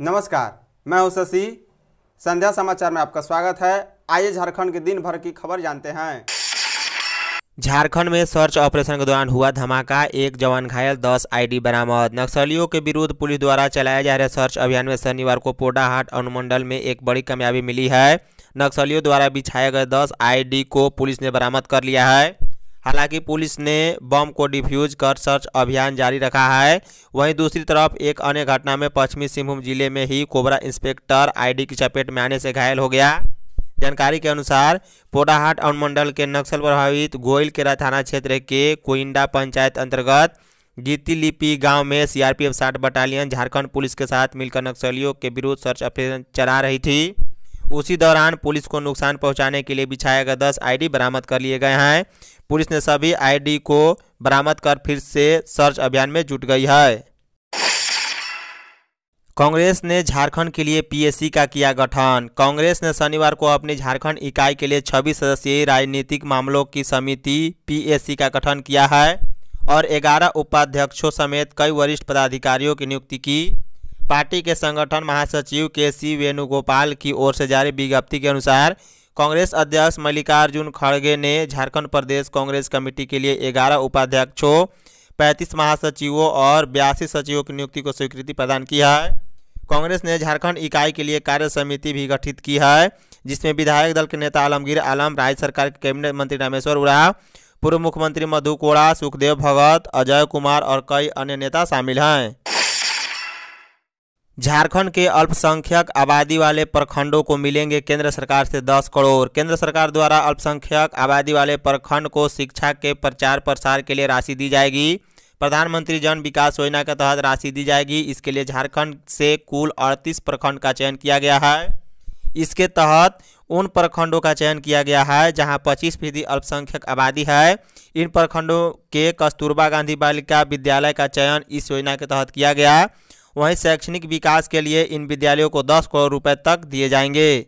नमस्कार, मैं हूँ शशि। संध्या समाचार में आपका स्वागत है। आइए झारखंड के दिन भर की खबर जानते हैं। झारखंड में सर्च ऑपरेशन के दौरान हुआ धमाका। एक जवान घायल, दस आईडी बरामद। नक्सलियों के विरुद्ध पुलिस द्वारा चलाए जा रहे सर्च अभियान में शनिवार को पोडाहाट अनुमंडल में एक बड़ी कामयाबी मिली है। नक्सलियों द्वारा बिछाए गए दस आईडी को पुलिस ने बरामद कर लिया है। हालाँकि पुलिस ने बम को डिफ्यूज कर सर्च अभियान जारी रखा है। वहीं दूसरी तरफ़ एक अन्य घटना में पश्चिमी सिंहभूम ज़िले में ही कोबरा इंस्पेक्टर आईडी की चपेट में आने से घायल हो गया। जानकारी के अनुसार पोडाहाट अनुमंडल के नक्सल प्रभावित गोइलकेरा थाना क्षेत्र के कोइंडा पंचायत अंतर्गत गीती लिपि गाँव में सीआरपीएफ साठ बटालियन झारखंड पुलिस के साथ मिलकर नक्सलियों के विरुद्ध सर्च ऑपरेशन चला रही थी। उसी दौरान पुलिस को नुकसान पहुँचाने के लिए बिछाए गए दस आईडी बरामद कर लिए गए हैं। पुलिस ने सभी आईडी को बरामद कर फिर से सर्च अभियान में जुट गई है। कांग्रेस ने झारखंड के लिए पीएससी का किया गठन। कांग्रेस ने शनिवार को अपनी झारखंड इकाई के लिए 26 सदस्यीय राजनीतिक मामलों की समिति पीएससी का गठन किया है और 11 उपाध्यक्षों समेत कई वरिष्ठ पदाधिकारियों की नियुक्ति की। पार्टी के संगठन महासचिव के सी वेणुगोपाल की ओर से जारी विज्ञप्ति के अनुसार कांग्रेस अध्यक्ष मल्लिकार्जुन खड़गे ने झारखंड प्रदेश कांग्रेस कमेटी के लिए 11 उपाध्यक्षों 35 महासचिवों और बयासी सचिवों की नियुक्ति को स्वीकृति प्रदान की है। कांग्रेस ने झारखंड इकाई के लिए कार्य समिति भी गठित की है, जिसमें विधायक दल के नेता आलमगीर आलम, राज्य सरकार के कैबिनेट मंत्री रामेश्वर उड़ा पूर्व मुख्यमंत्री मधु कोड़ा, सुखदेव भगत, अजय कुमार और कई अन्य नेता शामिल हैं। झारखंड के अल्पसंख्यक आबादी वाले प्रखंडों को मिलेंगे केंद्र सरकार से 10 करोड़। केंद्र सरकार द्वारा अल्पसंख्यक आबादी वाले प्रखंड को शिक्षा के प्रचार प्रसार के लिए राशि दी जाएगी। प्रधानमंत्री जन विकास योजना के तहत राशि दी जाएगी। इसके लिए झारखंड से कुल अड़तीस प्रखंड का चयन किया गया है। इसके तहत उन प्रखंडों का चयन किया गया है जहाँ 25 फ़ीसदी अल्पसंख्यक आबादी है। इन प्रखंडों के कस्तूरबा गांधी बालिका विद्यालय का चयन इस योजना के तहत किया गया। वहीं शैक्षणिक विकास के लिए इन विद्यालयों को 10 करोड़ रुपए तक दिए जाएँगे।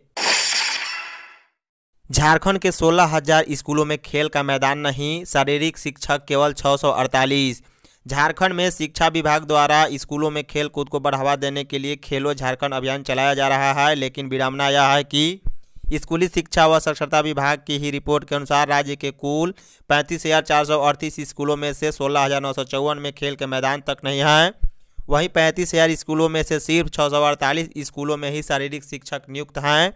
झारखंड के सोलह हज़ार स्कूलों में खेल का मैदान नहीं, शारीरिक शिक्षक केवल 648 झारखंड में शिक्षा विभाग द्वारा स्कूलों में खेल कूद को बढ़ावा देने के लिए खेलो झारखंड अभियान चलाया जा रहा है, लेकिन विडम्बना यह है कि स्कूली शिक्षा व साक्षरता विभाग की ही रिपोर्ट के अनुसार राज्य के कुल पैंतीस हज़ार चार सौ अड़तीस स्कूलों में से सोलह हज़ार नौ सौ चौवन में खेल के मैदान तक नहीं है। वहीं पैंतीस हज़ार स्कूलों में से सिर्फ़ छः सौ अड़तालीस स्कूलों में ही शारीरिक शिक्षक नियुक्त हैं।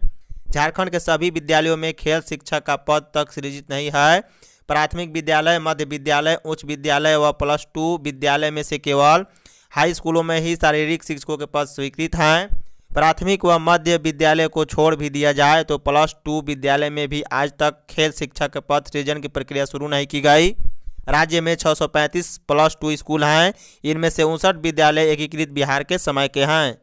झारखंड के सभी विद्यालयों में खेल शिक्षक का पद तक सृजित नहीं है। प्राथमिक विद्यालय, मध्य विद्यालय, उच्च विद्यालय व प्लस टू विद्यालय में से केवल हाई स्कूलों में ही शारीरिक शिक्षकों के पद स्वीकृत हैं। प्राथमिक व मध्य विद्यालय को छोड़ भी दिया जाए तो प्लस टू विद्यालय में भी आज तक खेल शिक्षक के पद सृजन की प्रक्रिया शुरू नहीं की गई। राज्य में 635 प्लस टू स्कूल हैं। इनमें से उनसठ विद्यालय एकीकृत बिहार के समय के हैं।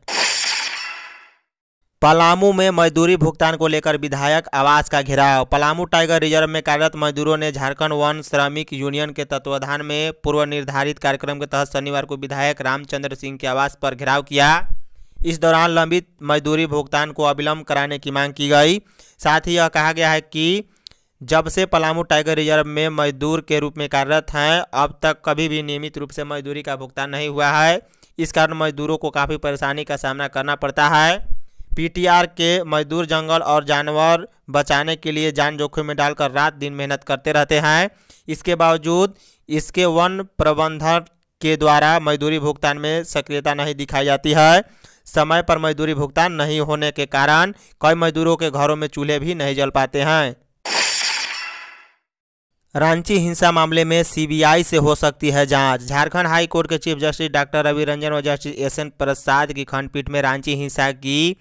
पलामू में मजदूरी भुगतान को लेकर विधायक आवास का घेराव। पलामू टाइगर रिज़र्व में कार्यरत मजदूरों ने झारखंड वन श्रमिक यूनियन के तत्वाधान में पूर्व निर्धारित कार्यक्रम के तहत शनिवार को विधायक रामचंद्र सिंह के आवास पर घेराव किया। इस दौरान लंबित मजदूरी भुगतान को अविलंब कराने की मांग की गई। साथ ही यह कहा गया है कि जब से पलामू टाइगर रिज़र्व में मजदूर के रूप में कार्यरत हैं, अब तक कभी भी नियमित रूप से मजदूरी का भुगतान नहीं हुआ है। इस कारण मजदूरों को काफ़ी परेशानी का सामना करना पड़ता है। पीटीआर के मजदूर जंगल और जानवर बचाने के लिए जान जोखिम में डालकर रात दिन मेहनत करते रहते हैं। इसके बावजूद, इसके वन प्रबंधन के द्वारा मजदूरी भुगतान में सक्रियता नहीं दिखाई जाती है। समय पर मजदूरी भुगतान नहीं होने के कारण कई मजदूरों के घरों में चूल्हे भी नहीं जल पाते हैं। रांची हिंसा मामले में सीबीआई से हो सकती है जाँच। झारखंड हाई कोर्ट के chief justice doctor Ravi Ranjan और जस्टिस एस एन प्रसाद की खंडपीठ में रांची हिंसा की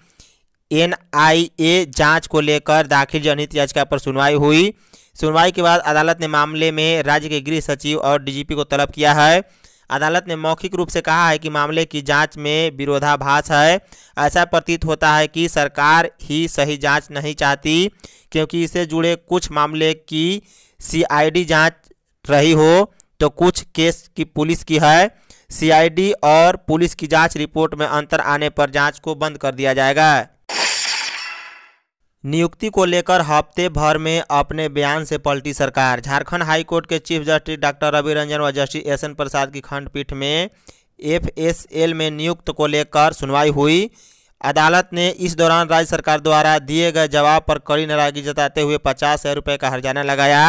एनआईए जाँच को लेकर दाखिल जनहित याचिका पर सुनवाई हुई। सुनवाई के बाद अदालत ने मामले में राज्य के गृह सचिव और डीजीपी को तलब किया है। अदालत ने मौखिक रूप से कहा है कि मामले की जाँच में विरोधाभास है। ऐसा प्रतीत होता है कि सरकार ही सही जाँच नहीं चाहती, क्योंकि इससे जुड़े कुछ मामले की सीआईडी जाँच रही हो तो कुछ केस की पुलिस की है। सीआईडी और पुलिस की जाँच रिपोर्ट में अंतर आने पर जाँच को बंद कर दिया जाएगा। नियुक्ति को लेकर हफ़्ते भर में अपने बयान से पलटी सरकार। झारखंड हाईकोर्ट के chief justice doctor Ravi Ranjan व जस्टिस एस एन प्रसाद की खंडपीठ में एफएसएल में नियुक्त को लेकर सुनवाई हुई। अदालत ने इस दौरान राज्य सरकार द्वारा दिए गए जवाब पर कड़ी नाराज़गी जताते हुए पचास हज़ार रुपये का हर्जाना लगाया।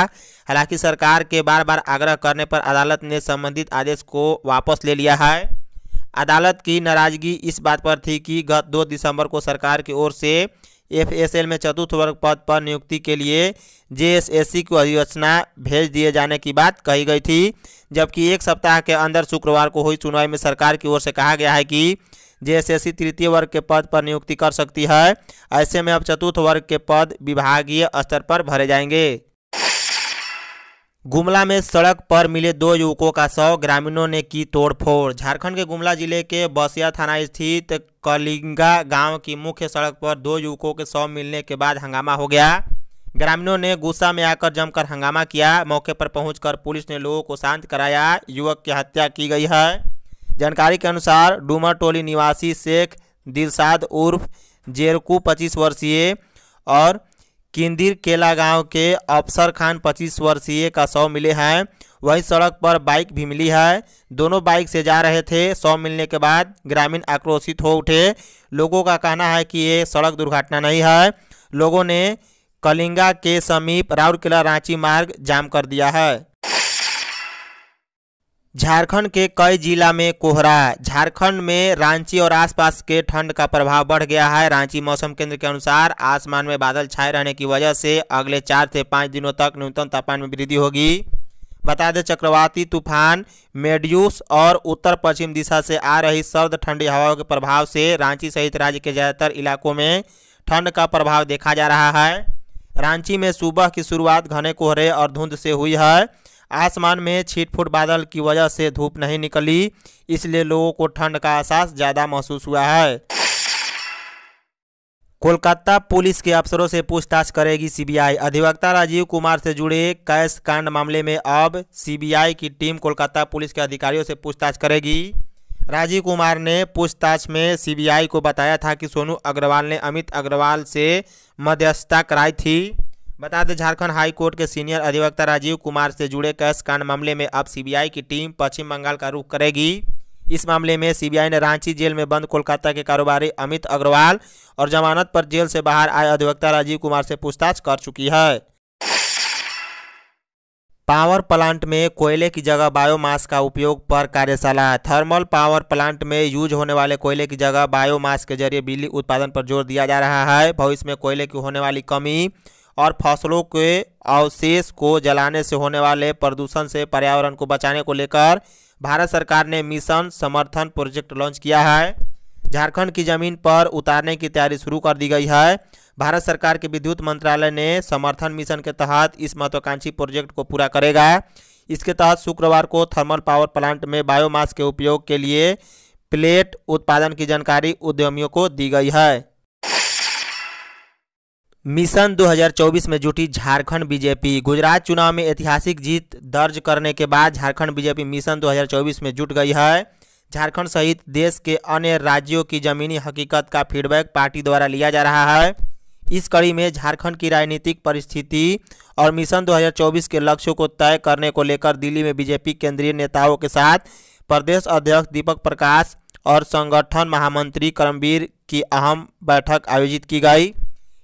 हालाँकि सरकार के बार बार आग्रह करने पर अदालत ने संबंधित आदेश को वापस ले लिया है। अदालत की नाराज़गी इस बात पर थी कि गत दो दिसंबर को सरकार की ओर से एफएसएल में चतुर्थ वर्ग पद पर नियुक्ति के लिए जेएसएससी को अधिसूचना भेज दिए जाने की बात कही गई थी, जबकि एक सप्ताह के अंदर शुक्रवार को हुई सुनवाई में सरकार की ओर से कहा गया है कि जेएसएससी तृतीय वर्ग के पद पर नियुक्ति कर सकती है, ऐसे में अब चतुर्थ वर्ग के पद विभागीय स्तर पर भरे जाएँगे। गुमला में सड़क पर मिले दो युवकों का शव ग्रामीणों ने की तोड़फोड़। झारखंड के गुमला ज़िले के बसिया थाना स्थित कलिंगा गाँव की मुख्य सड़क पर दो युवकों के शव मिलने के बाद हंगामा हो गया। ग्रामीणों ने गुस्सा में आकर जमकर हंगामा किया। मौके पर पहुंचकर पुलिस ने लोगों को शांत कराया। युवक की हत्या की गई है। जानकारी के अनुसार डूमर टोली निवासी शेख दिलसाद उर्फ़ जेरकू पच्चीस वर्षीय और किंदिर केला गाँव के अफसर खान पच्चीस वर्षीय का शव मिले हैं। वहीं सड़क पर बाइक भी मिली है। दोनों बाइक से जा रहे थे। शव मिलने के बाद ग्रामीण आक्रोशित हो उठे। लोगों का कहना है कि ये सड़क दुर्घटना नहीं है। लोगों ने कलिंगा के समीप राउरकेला रांची मार्ग जाम कर दिया है। झारखंड के कई जिला में कोहरा। झारखंड में रांची और आसपास के ठंड का प्रभाव बढ़ गया है। रांची मौसम केंद्र के अनुसार आसमान में बादल छाए रहने की वजह से अगले चार से पाँच दिनों तक न्यूनतम तापमान में वृद्धि होगी। बता दें, चक्रवाती तूफ़ान मेड्यूस और उत्तर पश्चिम दिशा से आ रही सर्द ठंडी हवाओं के प्रभाव से रांची सहित राज्य के ज़्यादातर इलाकों में ठंड का प्रभाव देखा जा रहा है। रांची में सुबह की शुरुआत घने कोहरे और धुंध से हुई है। आसमान में छिटफुट बादल की वजह से धूप नहीं निकली, इसलिए लोगों को ठंड का एहसास ज़्यादा महसूस हुआ है। कोलकाता पुलिस के अफसरों से पूछताछ करेगी सीबीआई अधिवक्ता राजीव कुमार से जुड़े कैश कांड मामले में अब सीबीआई की टीम कोलकाता पुलिस के अधिकारियों से पूछताछ करेगी। राजीव कुमार ने पूछताछ में सीबीआई को बताया था कि सोनू अग्रवाल ने अमित अग्रवाल से मध्यस्थता कराई थी। बता दें, झारखंड हाई कोर्ट के सीनियर अधिवक्ता राजीव कुमार से जुड़े कैश कांड मामले में अब सीबीआई की टीम पश्चिम बंगाल का रुख करेगी। इस मामले में सीबीआई ने रांची जेल में बंद कोलकाता के कारोबारी अमित अग्रवाल और जमानत पर जेल से बाहर आए अधिवक्ता राजीव कुमार से पूछताछ कर चुकी है। पावर प्लांट में कोयले की जगह बायोमास का उपयोग पर कार्यशाला। थर्मल पावर प्लांट में यूज़ होने वाले कोयले की जगह बायोमास के ज़रिए बिजली उत्पादन पर ज़ोर दिया जा रहा है। भविष्य में कोयले की होने वाली कमी और फ़सलों के अवशेष को जलाने से होने वाले प्रदूषण से पर्यावरण को बचाने को लेकर भारत सरकार ने मिशन समर्थन प्रोजेक्ट लॉन्च किया है। झारखंड की ज़मीन पर उतारने की तैयारी शुरू कर दी गई है। भारत सरकार के विद्युत मंत्रालय ने समर्थन मिशन के तहत इस महत्वाकांक्षी प्रोजेक्ट को पूरा करेगा। इसके तहत शुक्रवार को थर्मल पावर प्लांट में बायोमास के उपयोग के लिए प्लेट उत्पादन की जानकारी उद्यमियों को दी गई है। मिशन 2024 में जुटी झारखंड बीजेपी। गुजरात चुनाव में ऐतिहासिक जीत दर्ज करने के बाद झारखंड बीजेपी मिशन 2024 में जुट गई है। झारखंड सहित देश के अन्य राज्यों की जमीनी हकीकत का फीडबैक पार्टी द्वारा लिया जा रहा है। इस कड़ी में झारखंड की राजनीतिक परिस्थिति और मिशन 2024 के लक्ष्यों को तय करने को लेकर दिल्ली में बीजेपी केंद्रीय नेताओं के साथ प्रदेश अध्यक्ष दीपक प्रकाश और संगठन महामंत्री करमवीर की अहम बैठक आयोजित की गई।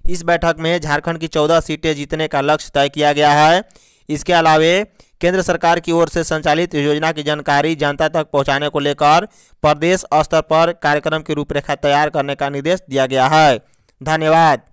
इस बैठक में झारखंड की चौदह सीटें जीतने का लक्ष्य तय किया गया है। इसके अलावे, केंद्र सरकार की ओर से संचालित योजना की जानकारी जनता तक पहुँचाने को लेकर प्रदेश स्तर पर कार्यक्रम की रूपरेखा तैयार करने का निर्देश दिया गया है। धन्यवाद।